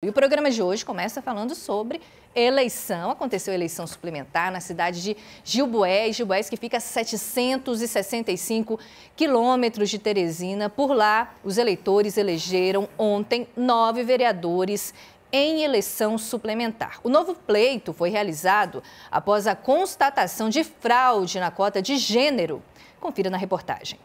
E o programa de hoje começa falando sobre eleição. Aconteceu eleição suplementar na cidade de Gilboés, Gilboés que fica a 765 quilômetros de Teresina. Por lá, os eleitores elegeram ontem nove vereadores em eleição suplementar. O novo pleito foi realizado após a constatação de fraude na cota de gênero. Confira na reportagem.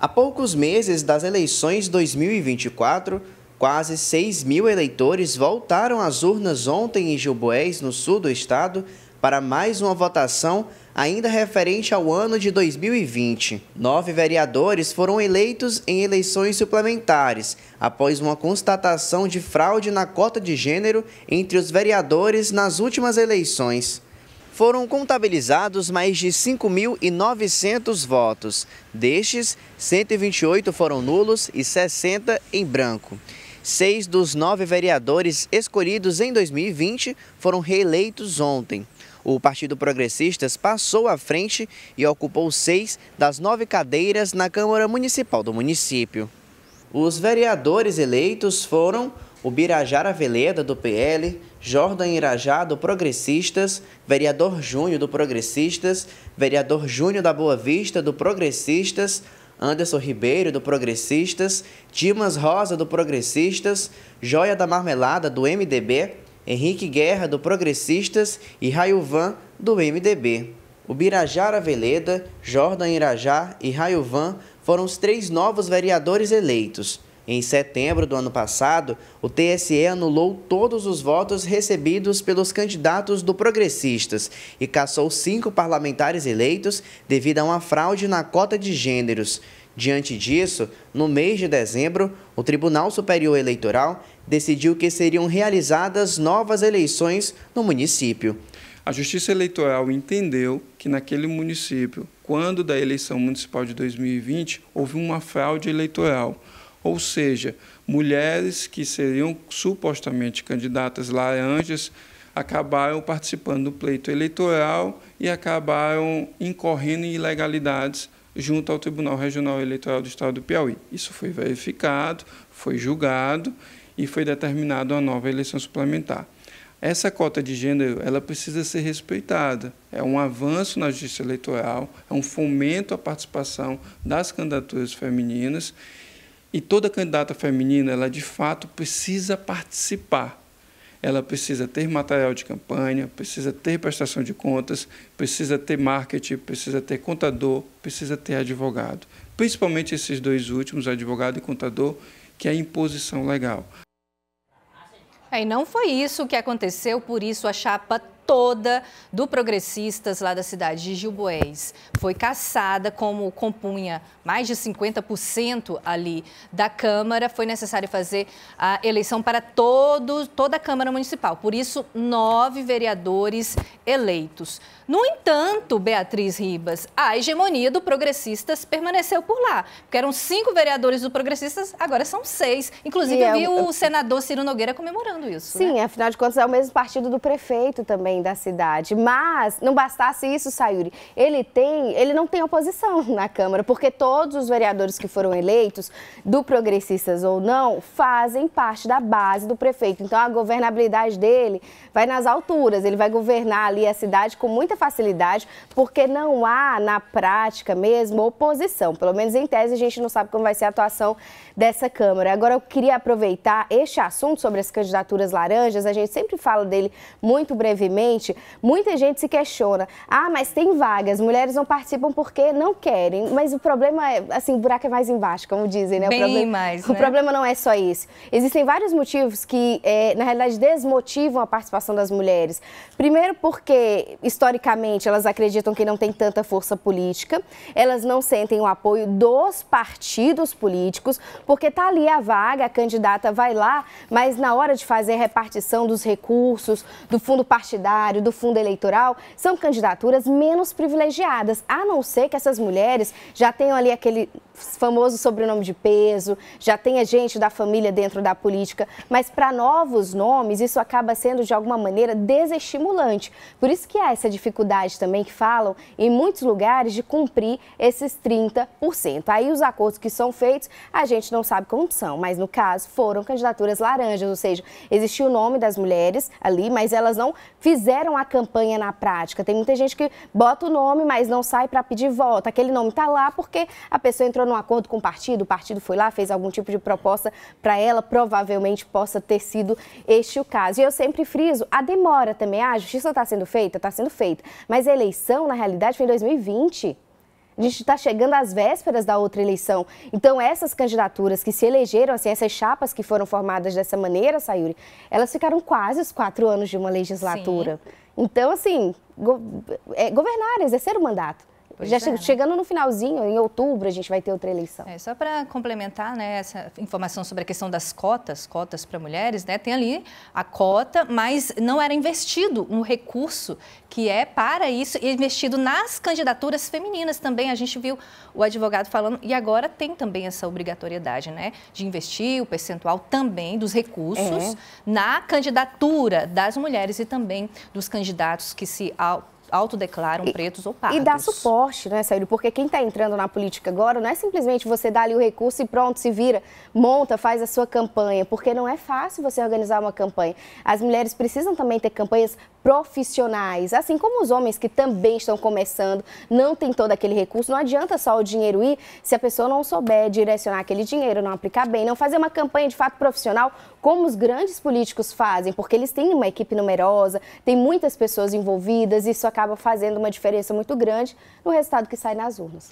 Há poucos meses das eleições 2024, Quase 6 mil eleitores voltaram às urnas ontem em Gilboés, no sul do estado, para mais uma votação ainda referente ao ano de 2020. Nove vereadores foram eleitos em eleições suplementares, após uma constatação de fraude na cota de gênero entre os vereadores nas últimas eleições. Foram contabilizados mais de 5.900 votos. Destes, 128 foram nulos e 60 em branco. Seis dos nove vereadores escolhidos em 2020 foram reeleitos ontem. O Partido Progressistas passou à frente e ocupou seis das nove cadeiras na Câmara Municipal do município. Os vereadores eleitos foram o Birajara Veleda, do PL, Jordan Irajá, do Progressistas, vereador Júnior, do Progressistas, vereador Júnior da Boa Vista, do Progressistas, Anderson Ribeiro, do Progressistas, Dimas Rosa, do Progressistas, Joia da Marmelada, do MDB, Henrique Guerra, do Progressistas e Railvan, do MDB. O Birajara Veleda, Jordan Irajá e Railvan foram os três novos vereadores eleitos. Em setembro do ano passado, o TSE anulou todos os votos recebidos pelos candidatos do Progressistas e cassou cinco parlamentares eleitos devido a uma fraude na cota de gêneros. Diante disso, no mês de dezembro, o Tribunal Superior Eleitoral decidiu que seriam realizadas novas eleições no município. A Justiça Eleitoral entendeu que naquele município, quando da eleição municipal de 2020, houve uma fraude eleitoral ou seja, mulheres que seriam supostamente candidatas laranjas acabaram participando do pleito eleitoral e acabaram incorrendo em ilegalidades junto ao Tribunal Regional Eleitoral do Estado do Piauí. Isso foi verificado, foi julgado e foi determinado uma nova eleição suplementar. Essa cota de gênero ela precisa ser respeitada. É um avanço na justiça eleitoral, é um fomento à participação das candidaturas femininas e toda candidata feminina, ela de fato precisa participar. Ela precisa ter material de campanha, precisa ter prestação de contas, precisa ter marketing, precisa ter contador, precisa ter advogado. Principalmente esses dois últimos, advogado e contador, que é a imposição legal. E não foi isso que aconteceu, por isso a chapa toda do Progressistas lá da cidade de Gilboés foi caçada, como compunha mais de 50% ali da Câmara, foi necessário fazer a eleição para todo, toda a Câmara Municipal. Por isso, nove vereadores eleitos. No entanto, Beatriz Ribas, a hegemonia do Progressistas permaneceu por lá. Porque eram cinco vereadores do Progressistas, agora são seis. Inclusive, eu vi é o senador Ciro Nogueira comemorando isso. Sim, né? afinal de contas, é o mesmo partido do prefeito também da cidade. Mas não bastasse isso, Sayuri, ele tem, ele não tem oposição na Câmara, porque todos os vereadores que foram eleitos, do progressistas ou não, fazem parte da base do prefeito. Então a governabilidade dele vai nas alturas, ele vai governar ali a cidade com muita facilidade, porque não há na prática mesmo oposição. Pelo menos em tese a gente não sabe como vai ser a atuação dessa Câmara. Agora eu queria aproveitar este assunto sobre as candidaturas laranjas, a gente sempre fala dele muito brevemente muita gente se questiona: ah, mas tem vagas, mulheres não participam porque não querem. Mas o problema é, assim, o buraco é mais embaixo, como dizem, né? Bem o problema, mais. Né? O problema não é só isso. Existem vários motivos que, é, na realidade, desmotivam a participação das mulheres. Primeiro, porque, historicamente, elas acreditam que não tem tanta força política, elas não sentem o apoio dos partidos políticos, porque tá ali a vaga, a candidata vai lá, mas na hora de fazer a repartição dos recursos, do fundo partidário, do fundo eleitoral, são candidaturas menos privilegiadas, a não ser que essas mulheres já tenham ali aquele famoso sobrenome de peso, já tenha gente da família dentro da política, mas para novos nomes isso acaba sendo de alguma maneira desestimulante. Por isso que há essa dificuldade também que falam em muitos lugares de cumprir esses 30%. Aí os acordos que são feitos, a gente não sabe como são, mas no caso foram candidaturas laranjas, ou seja, existiu o nome das mulheres ali, mas elas não fizeram a campanha na prática. Tem muita gente que bota o nome, mas não sai para pedir voto. Aquele nome está lá porque a pessoa entrou num acordo com o partido, o partido foi lá, fez algum tipo de proposta para ela, provavelmente possa ter sido este o caso. E eu sempre friso, a demora também, ah, a justiça está sendo feita? Está sendo feita. Mas a eleição, na realidade, foi em 2020. A gente está chegando às vésperas da outra eleição. Então, essas candidaturas que se elegeram, assim, essas chapas que foram formadas dessa maneira, Sayuri, elas ficaram quase os quatro anos de uma legislatura. Sim. Então, assim, go é, governar, exercer o mandato. Pois Já é, chegando no finalzinho, em outubro, a gente vai ter outra eleição. É, só para complementar né, essa informação sobre a questão das cotas, cotas para mulheres, né, tem ali a cota, mas não era investido um recurso que é para isso, investido nas candidaturas femininas também. A gente viu o advogado falando, e agora tem também essa obrigatoriedade né, de investir o percentual também dos recursos é. na candidatura das mulheres e também dos candidatos que se autodeclaram e, pretos ou pardos. E dá suporte, né, Saíro? Porque quem está entrando na política agora não é simplesmente você dar ali o recurso e pronto, se vira, monta, faz a sua campanha, porque não é fácil você organizar uma campanha. As mulheres precisam também ter campanhas profissionais, assim como os homens que também estão começando, não tem todo aquele recurso. Não adianta só o dinheiro ir se a pessoa não souber direcionar aquele dinheiro, não aplicar bem, não fazer uma campanha de fato profissional como os grandes políticos fazem, porque eles têm uma equipe numerosa, tem muitas pessoas envolvidas, e isso acaba fazendo uma diferença muito grande no resultado que sai nas urnas.